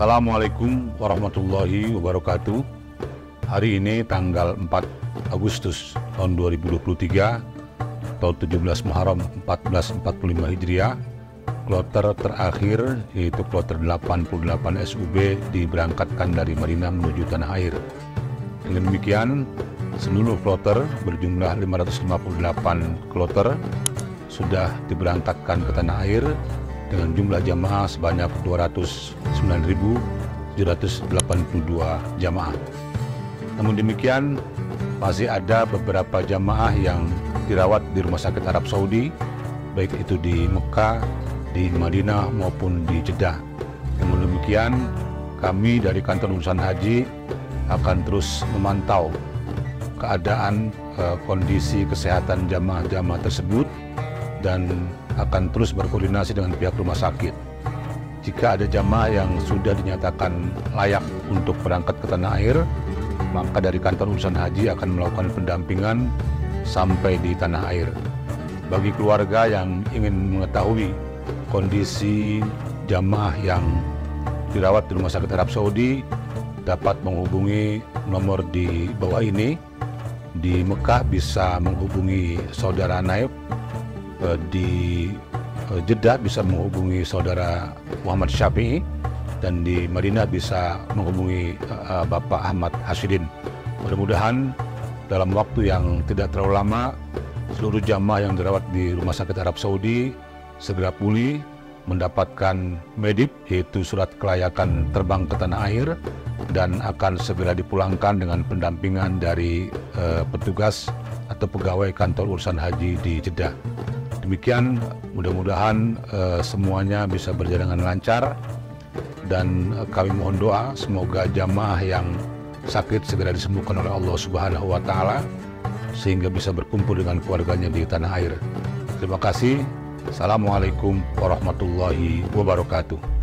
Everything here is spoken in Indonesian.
Assalamualaikum warahmatullahi wabarakatuh. Hari ini tanggal 4 Agustus tahun 2023 tahun 17 Muharram 1445 Hijriah kloter terakhir yaitu kloter 88 SUB diberangkatkan dari Marina menuju tanah air. Dengan demikian, seluruh kloter berjumlah 558 kloter sudah diberangkatkan ke tanah air dengan jumlah jamaah sebanyak 209.782 jamaah. Namun demikian, masih ada beberapa jamaah yang dirawat di Rumah Sakit Arab Saudi, baik itu di Mekah, di Madinah maupun di Jeddah. Namun demikian, kami dari kantor urusan haji akan terus memantau keadaan eh, kondisi kesehatan jamaah-jamaah tersebut dan akan terus berkoordinasi dengan pihak rumah sakit. Jika ada jamaah yang sudah dinyatakan layak untuk berangkat ke tanah air, maka dari kantor urusan haji akan melakukan pendampingan sampai di tanah air. Bagi keluarga yang ingin mengetahui kondisi jamaah yang dirawat di Rumah Sakit Arab Saudi, dapat menghubungi nomor di bawah ini. Di Mekah bisa menghubungi saudara Naib Eh, di eh, Jeddah bisa menghubungi saudara Muhammad Syafi'i dan di Madinah bisa menghubungi uh, Bapak Ahmad Hasidin. Mudah-mudahan dalam waktu yang tidak terlalu lama seluruh jamaah yang dirawat di Rumah Sakit Arab Saudi segera pulih mendapatkan medip yaitu surat kelayakan terbang ke tanah air dan akan segera dipulangkan dengan pendampingan dari uh, petugas atau pegawai kantor urusan haji di Jeddah. Demikian mudah-mudahan uh, semuanya bisa berjalan dengan lancar dan uh, kami mohon doa semoga jamaah yang sakit segera disembuhkan oleh Allah Subhanahu wa taala sehingga bisa berkumpul dengan keluarganya di tanah air. Terima kasih. Assalamualaikum warahmatullahi wabarakatuh.